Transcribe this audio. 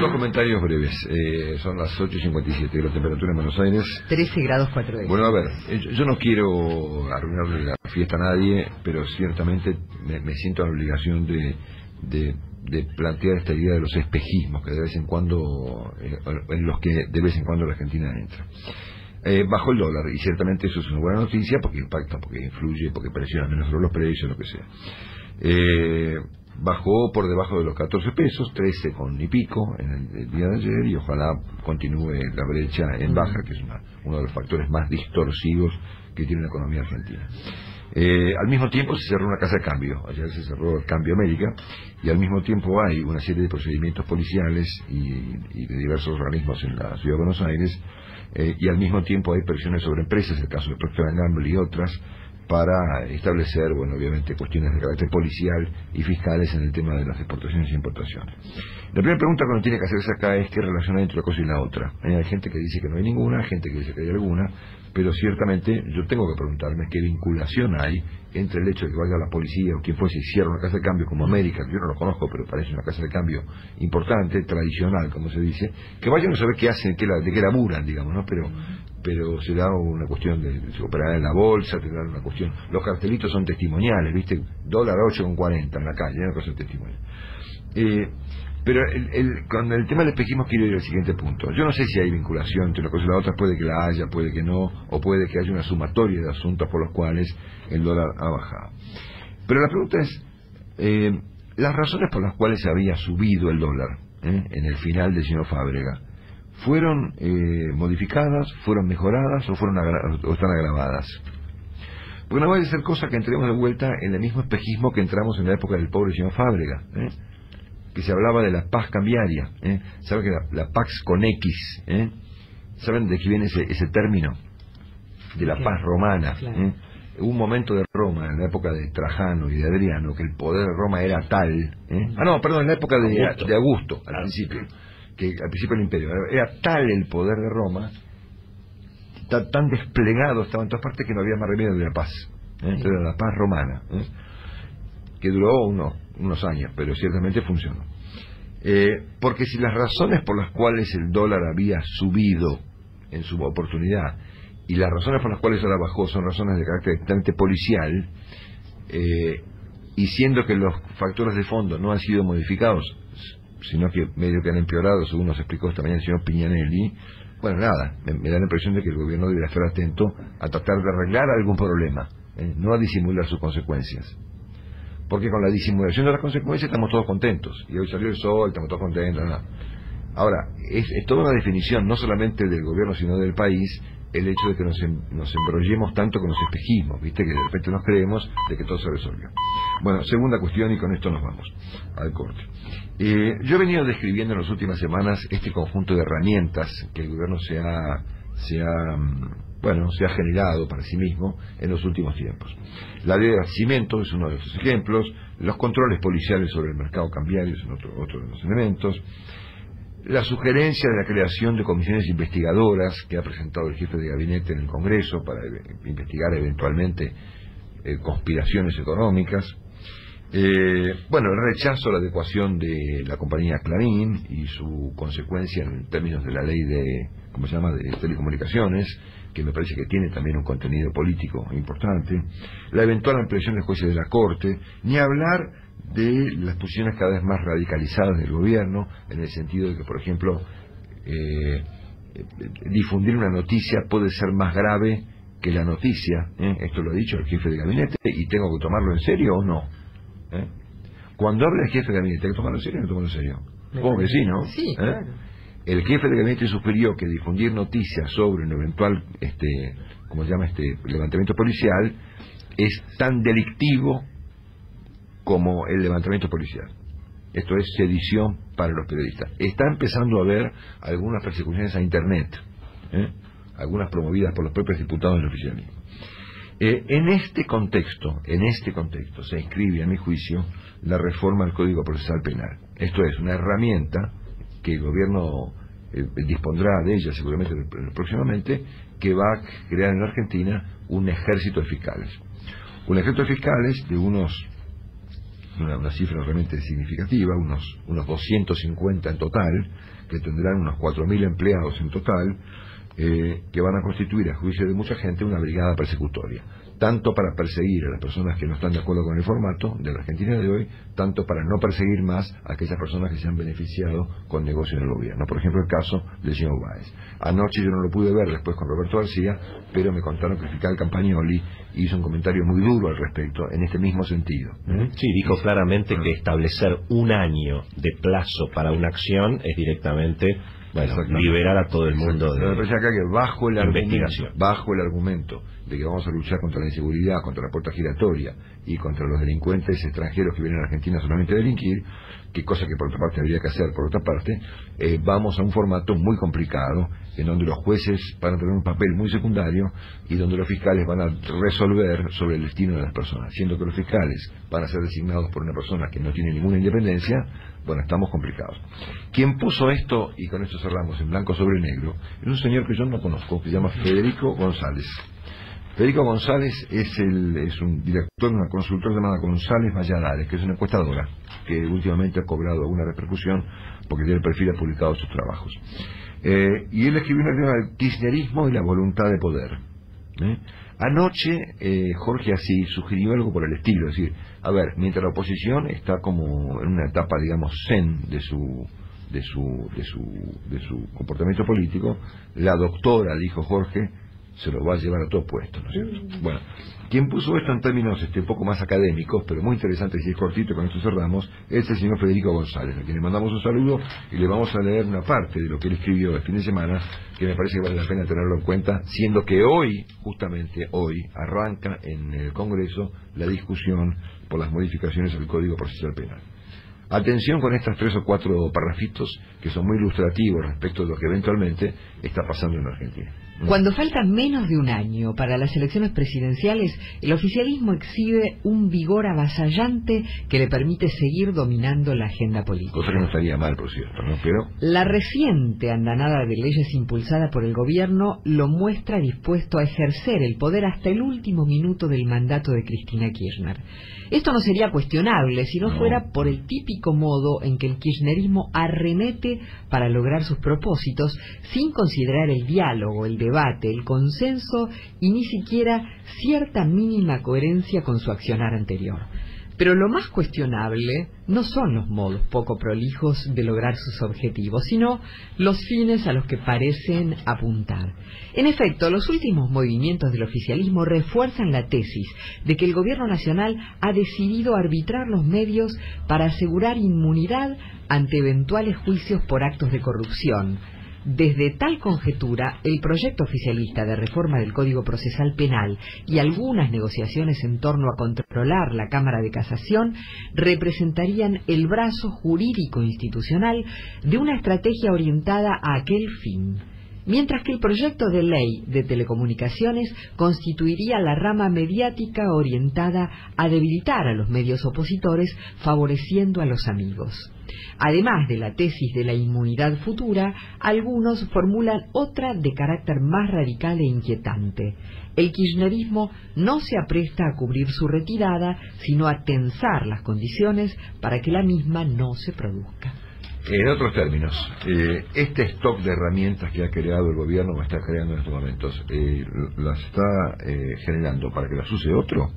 dos comentarios breves. Eh, son las 8.57 y la temperatura en Buenos Aires. 13 grados 4 décimas. Bueno, a ver, eh, yo no quiero arruinarle la fiesta a nadie, pero ciertamente me, siento en la obligación de, de, plantear esta idea de los espejismos que de vez en cuando, eh, en los que de vez en cuando la Argentina entra. Eh, bajó el dólar y ciertamente eso es una buena noticia porque impacta, porque influye, porque presiona menos sobre los precios, lo que sea. Eh, bajó por debajo de los 14 pesos, 13 con y pico en el, día de ayer y ojalá continúe la brecha en baja, que es uno de los factores más distorsivos que tiene la economía argentina. Eh, al mismo tiempo se cerró una casa de cambio, ayer se cerró el Cambio América, y al mismo tiempo hay una serie de procedimientos policiales y, de diversos organismos en la Ciudad de Buenos Aires, eh, y al mismo tiempo hay presiones sobre empresas, el caso de Procter Gamble y otras, para establecer, bueno, obviamente cuestiones de carácter policial y fiscales en el tema de las exportaciones e importaciones. La primera pregunta que uno tiene que hacerse acá es qué relación hay entre una cosa y la otra. Hay gente que dice que no hay ninguna, gente que dice que hay alguna, pero ciertamente yo tengo que preguntarme qué vinculación hay entre el hecho de que vaya la policía o quien fuese y cierre una casa de cambio como América, que yo no lo conozco, pero parece una casa de cambio importante, tradicional, como se dice, que vayan a saber qué hacen, de qué laburan, digamos, ¿no? Pero pero se da una cuestión de, se en la bolsa, te da una cuestión, los cartelitos son testimoniales, ¿viste? Dólar 8,40 en la calle, una cosa testimonial. Eh, pero el, con el tema del espejismo quiero ir al siguiente punto. Yo no sé si hay vinculación entre una cosa y la otra, puede que la haya, puede que no, o puede que haya una sumatoria de asuntos por los cuales el dólar ha bajado. Pero la pregunta es, eh, las razones por las cuales había subido el dólar eh, en el final del señor Fábrega, ¿fueron eh, modificadas, fueron mejoradas o, fueron o están agravadas? Porque no va a ser cosa que entremos de vuelta en el mismo espejismo que entramos en la época del pobre señor Fábrega. Que se hablaba de la paz cambiaria. ¿eh? ¿Saben que la, Pax con X? ¿eh? ¿Saben de qué viene ese, ese término? De la paz romana. ¿eh? Hubo un momento de Roma, en la época de Trajano y de Adriano, que el poder de Roma era tal. ¿eh? Ah, no, perdón, en la época de Augusto, de Augusto al principio. Que al principio del imperio. Era tal el poder de Roma, tan, tan desplegado estaba en todas partes que no había más remedio de la paz. ¿eh? Era la paz romana. Que duró unos unos años, pero ciertamente funcionó. Eh, porque si las razones por las cuales el dólar había subido en su oportunidad y las razones por las cuales ahora bajó son razones de carácter policial, eh, y siendo que los factores de fondo no han sido modificados, sino que medio que han empeorado, según nos explicó esta mañana el señor Piñanelli, bueno, nada, me, da la impresión de que el gobierno debería estar atento a tratar de arreglar algún problema, eh, no a disimular sus consecuencias porque con la disimulación de las consecuencias estamos todos contentos. Y hoy salió el sol, estamos todos contentos. Ahora, es, toda una definición, no solamente del gobierno, sino del país, el hecho de que nos, em, nos embrollemos tanto con los espejismos, ¿viste? Que de repente nos creemos de que todo se resolvió. Bueno, segunda cuestión, y con esto nos vamos al corte. Eh, yo he venido describiendo en las últimas semanas este conjunto de herramientas que el gobierno se ha, se ha mm, bueno, se ha generado para sí mismo en los últimos tiempos. La ley de abastecimiento es uno de esos ejemplos, los controles policiales sobre el mercado cambiario es otro, otro de los elementos, la sugerencia de la creación de comisiones investigadoras que ha presentado el jefe de gabinete en el Congreso para investigar eventualmente eh, conspiraciones económicas, eh, bueno, el rechazo a la adecuación de la compañía Clarín y su consecuencia en términos de la ley de, ¿cómo se llama?, de telecomunicaciones, que me parece que tiene también un contenido político importante, la eventual ampliación de jueces de la Corte, ni hablar de las posiciones cada vez más radicalizadas del gobierno, en el sentido de que, por ejemplo, eh, difundir una noticia puede ser más grave que la noticia, ¿eh? esto lo ha dicho el jefe de gabinete, y tengo que tomarlo en serio o no. ¿Eh? Cuando habla el jefe de gabinete, ¿hay que tomarlo en serio o no tomarlo en serio? Como que sí, ¿no? Sí, claro el jefe de gabinete sugirió que difundir noticias sobre un eventual, este, ¿cómo se llama este levantamiento policial? Es tan delictivo como el levantamiento policial. Esto es sedición para los periodistas. Está empezando a haber algunas persecuciones a Internet, ¿eh? algunas promovidas por los propios diputados del oficialismo. Eh, en este contexto, en este contexto, se inscribe, a mi juicio, la reforma al Código Procesal Penal. Esto es una herramienta que el gobierno eh, dispondrá de ella seguramente próximamente, que va a crear en la Argentina un ejército de fiscales. Un ejército de fiscales de unos una, cifra realmente significativa, unos, unos 250 en total, que tendrán unos 4.000 empleados en total, eh, que van a constituir, a juicio de mucha gente, una brigada persecutoria tanto para perseguir a las personas que no están de acuerdo con el formato de la Argentina de hoy, tanto para no perseguir más a aquellas personas que se han beneficiado con negocios en el gobierno. Por ejemplo, el caso del señor Báez. Anoche yo no lo pude ver después con Roberto García, pero me contaron que el fiscal Campagnoli hizo un comentario muy duro al respecto, en este mismo sentido. Sí, dijo claramente que establecer un año de plazo para una acción es directamente liberar a todo el mundo de, acá que bajo el investigación. bajo el argumento de que vamos a luchar contra la inseguridad, contra la puerta giratoria y contra los delincuentes extranjeros que vienen a Argentina solamente a delinquir, que cosa que por otra parte habría que hacer por otra parte, eh, vamos a un formato muy complicado en donde los jueces van a tener un papel muy secundario y donde los fiscales van a resolver sobre el destino de las personas, siendo que los fiscales van a ser designados por una persona que no tiene ninguna independencia, bueno, estamos complicados. Quien puso esto, y con esto cerramos en blanco sobre negro, es un señor que yo no conozco, que se llama Federico González. Federico González es, el, es un director de una consultora llamada González Valladares, que es una encuestadora, que últimamente ha cobrado alguna repercusión porque tiene el perfil ha publicado sus trabajos. Eh, y él escribió un libro del kirchnerismo y la voluntad de poder. ¿eh? Anoche eh, Jorge así sugirió algo por el estilo, es decir, a ver, mientras la oposición está como en una etapa, digamos, zen de su de su de su de su comportamiento político, la doctora, dijo Jorge, se lo va a llevar a todo puesto, ¿no es cierto? Bueno, quien puso esto en términos este, un poco más académicos, pero muy interesantes, y es cortito, con esto cerramos, es el señor Federico González, a quien le mandamos un saludo y le vamos a leer una parte de lo que él escribió el fin de semana, que me parece que vale la pena tenerlo en cuenta, siendo que hoy, justamente hoy, arranca en el Congreso la discusión por las modificaciones al Código Procesal Penal. Atención con estas tres o cuatro parrafitos que son muy ilustrativos respecto de lo que eventualmente está pasando en Argentina. Cuando falta menos de un año para las elecciones presidenciales, el oficialismo exhibe un vigor avasallante que le permite seguir dominando la agenda política. Cosa que no estaría mal, por cierto, ¿no? Pero... La reciente andanada de leyes impulsada por el gobierno lo muestra dispuesto a ejercer el poder hasta el último minuto del mandato de Cristina Kirchner. Esto no sería cuestionable si no, fuera por el típico modo en que el kirchnerismo arremete para lograr sus propósitos sin considerar el diálogo, el debate, el consenso y ni siquiera cierta mínima coherencia con su accionar anterior. Pero lo más cuestionable no son los modos poco prolijos de lograr sus objetivos, sino los fines a los que parecen apuntar. En efecto, los últimos movimientos del oficialismo refuerzan la tesis de que el gobierno nacional ha decidido arbitrar los medios para asegurar inmunidad ante eventuales juicios por actos de corrupción, desde tal conjetura, el proyecto oficialista de reforma del Código Procesal Penal y algunas negociaciones en torno a controlar la Cámara de Casación representarían el brazo jurídico institucional de una estrategia orientada a aquel fin mientras que el proyecto de ley de telecomunicaciones constituiría la rama mediática orientada a debilitar a los medios opositores, favoreciendo a los amigos. Además de la tesis de la inmunidad futura, algunos formulan otra de carácter más radical e inquietante. El kirchnerismo no se apresta a cubrir su retirada, sino a tensar las condiciones para que la misma no se produzca. En otros términos, eh, este stock de herramientas que ha creado el gobierno o está creando en estos momentos, eh, ¿las está eh, generando para que las use otro?